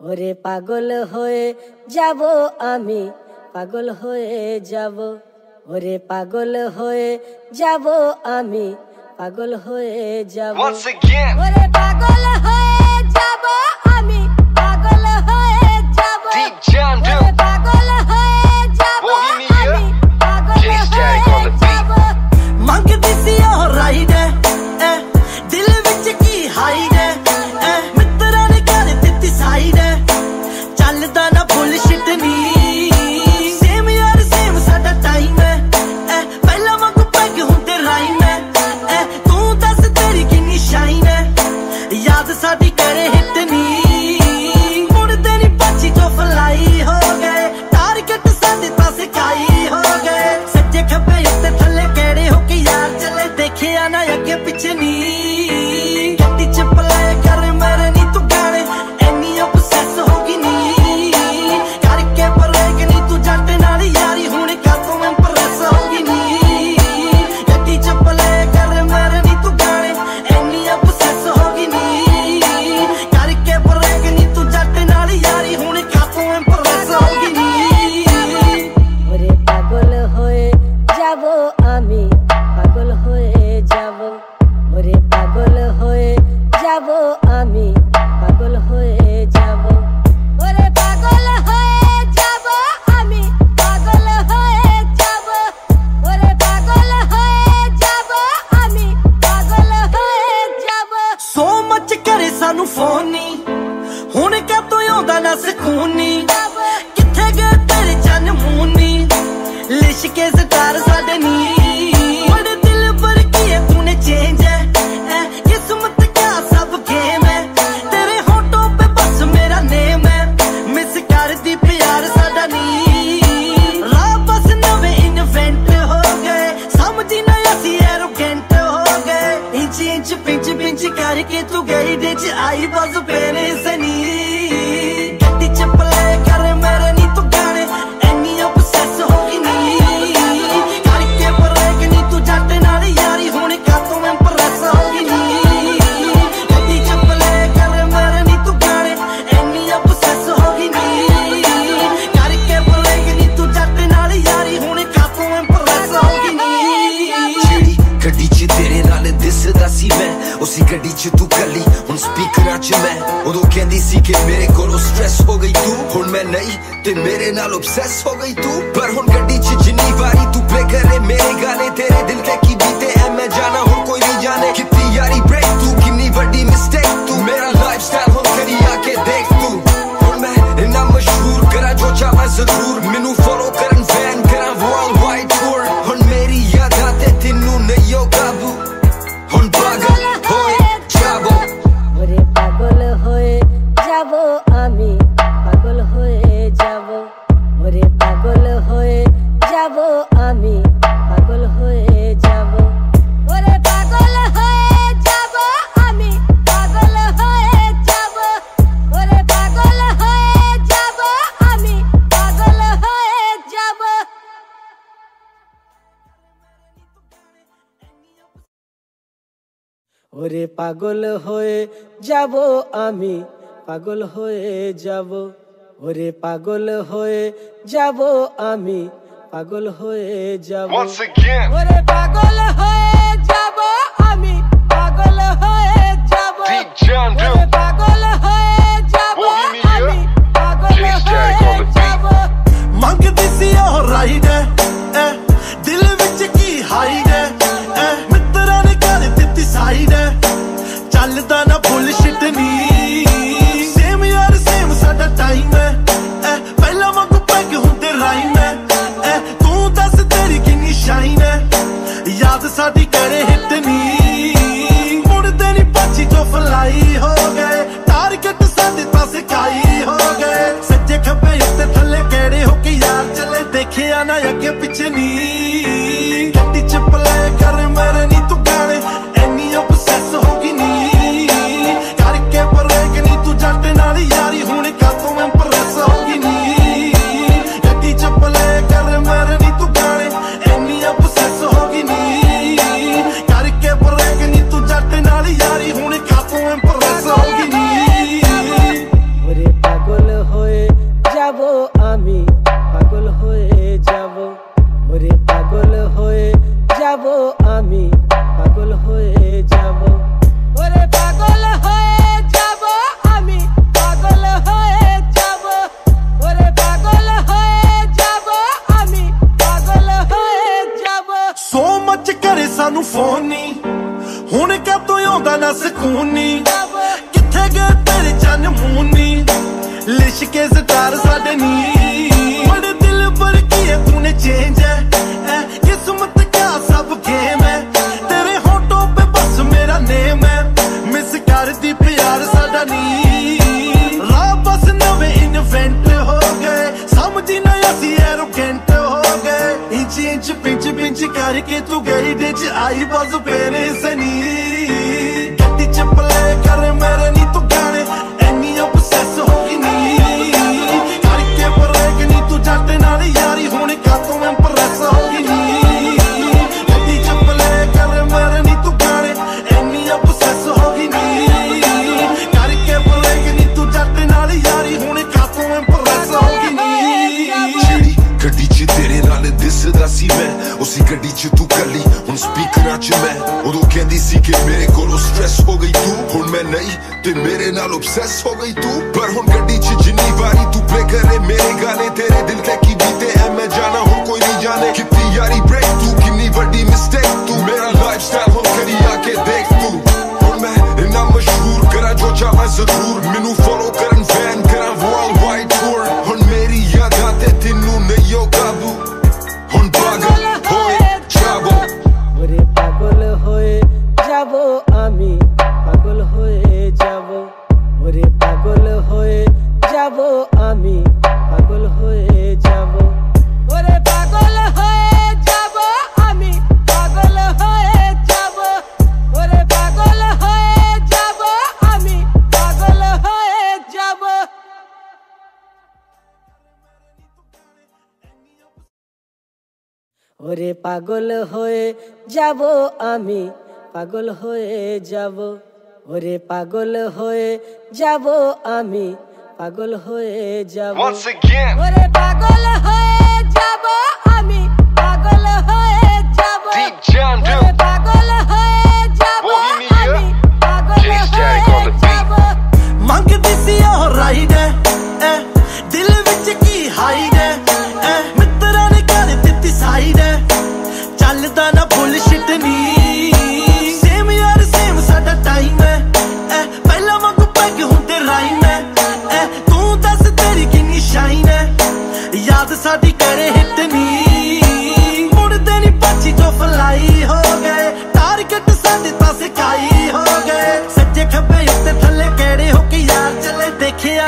ওরে পাগল হয়ে যাব আমি পাগল হয়ে যাব। ওরে পাগল হয়ে যাব আমি পাগল হয়ে যাব। ওরে পাগল হয়ে যাব আমি পাগল হয়ে যাব। आज शादी ਕਰੇ ਸਾਨੂੰ ਫੋਨ ਨਹੀਂ ਹੁਣ ਕਾ ਤੂੰ ਆਉਂਦਾ ਨਾ ਸਕੂਨ। ਨਹੀਂ ਕਿੱਥੇ ਗਏ ਤੇਰੇ ਚੰਨ ਮੂਨੀ? ਲਿਸ਼ਕੇ ਸਟਾਰ ਸਾਡੇ ਨੀ। ਕਰਕੇ तू गई डिच आई बस फेरे से ਸੀ ਕਿ ਮੇਰੇ ਕੋਲੋਂ ਸਟ੍ਰੈਸ ਹੋ ਗਈ ਤੂੰ। ਹੁਣ ਮੈਂ ਨਹੀਂ ਤੇ ਮੇਰੇ ਨਾਲ ਆਬਸੈਸ ਹੋ ਗਈ ਤੂੰ। ਪਰ ਹੁਣ ਗੱਡੀ 'ਚ ਜਿੰਨੀ ਵਾਰੀ ਤੂੰ ਪਲੇ ਕਰੇ ਮੇਰੇ ਗਾਣੇ ਤੇਰੇ ਦਿਲ ਤੇ ਕੀ ਬੀਤੇ ਐ, ਮੈਂ ਜਾਣਾ ਹੁਣ ਕੋਈ ਨਹੀਂ ਜਾਣੇ। ਕਿੰਨੀ ਯਾਰੀ ਬ੍ਰੇਕ ਤੂੰ, ਕਿੰਨੀ ਵੱਡੀ ਮਿਸਟੇਕ ਤੂੰ। ਮੇਰਾ ਲਾਈਫਸਟਾਈਲ ਹੁਣ ਕਰੀ ਆ ਕੇ ਦੇਖ ਤੂੰ। ਹੁਣ ਮੈਂ ਇੰਨਾ ਮਸ਼ਹੂਰ ਕਰਾ ਜੋ ਚਾਹਾਂ ਜ਼ਰੂਰ। ਮੈਨੂੰ ਫੋਲੋ ਕਰ ওরে পাগল হয়ে যাব আমি পাগল হয়ে যাব। ওরে পাগল হয়ে যাব আমি পাগল হয়ে যাব। ওরে পাগল হয়ে যাব আমি পাগল হয়ে যাব। পাগল হয়ে যাব আমি পাগল হয়ে যাব। ਮੰਗਦੀ ਸੀ ਉਹ ਰਾਈਡ ਐ ਦਿਲ ਵਿੱਚ ਕੀ ਲਿਸ਼ਕੇ ਸਟਾਰ ਸਾਡੇ ਨੀ ਬੜੇ ਦਿਲ ਪਰ ਕੀ ਹੈ ਤੂਨੇ ਚੇਂਜ ਹੈ ਕਿਸਮਤ ਕਾ ਸਭ ਗੇਮ ਹੈ ਤੇਰੇ ਹੋਟੋ ਪੇ ਬਸ ਮੇਰਾ ਨੇਮ ਹੈ ਮਿਸ ਕਰਦੀ ਪਿਆਰ ਸਾਡਾ ਨੀ ਰਾ ਬਸ ਨਵੇਂ ਇਨਵੈਂਟ ਹੋ ਗਏ। ਸਮਝੀ ਨਾ ਅਸੀਂ ਐਰੋਗੈਂਟ ਹੋ ਗਏ। ਇੰਚ ਇੰਚ ਪਿੰਚ ਪਿੰਚ ਕਰਕੇ ਤੂੰ ਗਈ ਦੇ ਚ ਆਈ ਬਸ ਪੇਰੇ ਸਨੀ ਗੱਡੀ ਚ ਪਲੇ ਕਰ ਮੇਰੇ ਨੀ ਮੇਰੇ ਨਾਲ obsess ওরে পাগল হয়ে যাব আমি পাগল হয়ে যাব। ওরে পাগল হয়ে যাব আমি পাগল হয়ে যাব। ওরে পাগল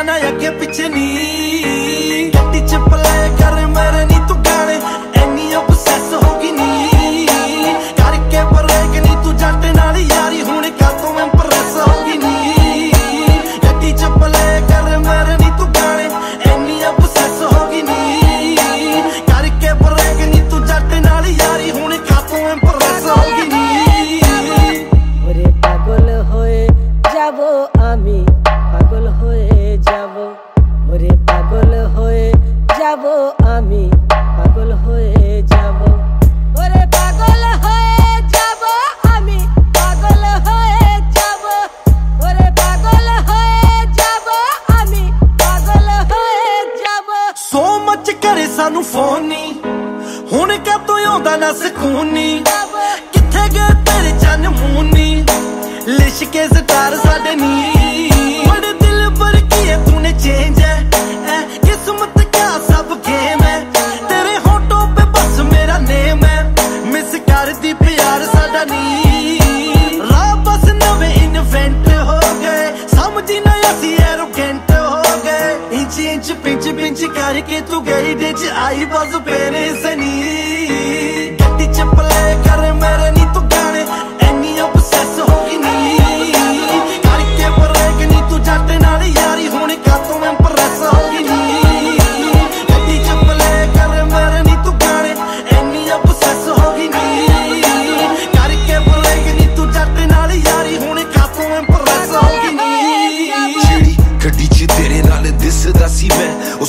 ਨਾ ਅੱਗੇ ਪਿੱਛੇ ਨੀ। ਗੱਡੀ ਚ ਪਲੇ ਕਰ ਮਰਨ ਨਾ ਕਿੱਥੇ ਗਏ ਤੇਰੇ ਚੰਨ ਮੂਨੀ? ਲਿਸ਼ਕੇ ਸਟਾਰ ਸਾਡੇ ਨੀ। ਬੜੇ ਦਿਲ ਪਰ ਕੀ ਹੈ ਤੂਨੇ ਚੇਂਜ ਹੈ ਐ ਕਿਸਮਤ ਕਾ ਸਭ ਗੇਮ ਹੈ ਤੇਰੇ ਹੋਟੋ ਪੇ ਬਸ ਮੇਰਾ ਨੇਮ ਹੈ ਮਿਸ ਕਰਦੀ ਪਿਆਰ ਸਾਡਾ ਨੀ। ਰਾ ਬਸ ਨਵੇਂ ਇਨਵੈਂਟ ਹੋ ਗਏ। ਸਮਝੀ ਨਾ ਅਸੀਂ ਐਰੋਗੈਂਟ ਹੋ ਗਏ। ਇੰਚ ਇੰਚ ਪਿੰਚ ਪਿੰਚ ਕਰਕੇ ਤੂੰ ਗਈ ਦੇ ਚ ਆਈ ਬਸ ਪੇਰੇ ਸਨੀ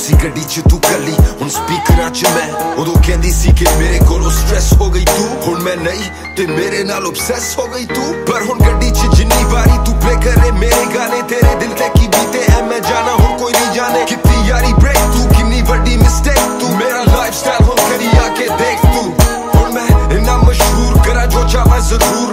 ਸੀ ਗੱਡੀ 'ਚ ਤੂੰ ਕੱਲੀ। ਹੁਣ ਸਪੀਕਰਾਂ 'ਚ ਮੈਂ ਉਦੋਂ ਕਹਿੰਦੀ ਸੀ ਕਿ ਮੇਰੇ ਕੋਲੋਂ ਸਟ੍ਰੈਸ ਹੋ ਗਈ ਤੂੰ। ਹੁਣ ਮੈਂ ਨਹੀਂ ਤੇ ਮੇਰੇ ਨਾਲ ਆਬਸੈਸ ਹੋ ਗਈ ਤੂੰ। ਪਰ ਹੁਣ ਗੱਡੀ 'ਚ ਜਿੰਨੀ ਵਾਰੀ ਤੂੰ ਪਲੇ ਕਰੇ, ਮੇਰੇ ਗਾਣੇ ਤੇਰੇ ਦਿਲ ਤੇ ਕੀ ਬੀਤੇ ਐ, ਮੈਂ ਜਾਣਾ, ਹੁਣ ਕੋਈ ਨਹੀਂ ਜਾਣੇ। ਕਿੰਨੀ ਯਾਰੀ ਬ੍ਰੇਕ ਤੂੰ, ਕਿੰਨੀ ਵੱਡੀ ਮਿਸਟੇਕ ਤੂੰ। ਮੇਰਾ ਲਾਈਫਸਟਾਈਲ ਹੁਣ ਕਰੀ ਆ ਕੇ ਦੇਖ ਤੂੰ। ਹੁਣ ਮੈਂ ਇੰਨਾ ਮਸ਼ਹੂਰ ਕਰਾਂ ਜੋ ਚਾਹਾਂ ਜ਼ਰੂਰ